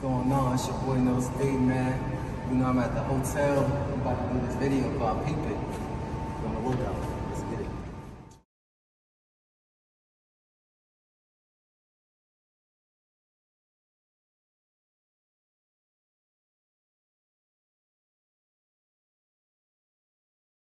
going on? It's your boy Nelse D, man. You know I'm at the hotel. I'm about to do this video called Peep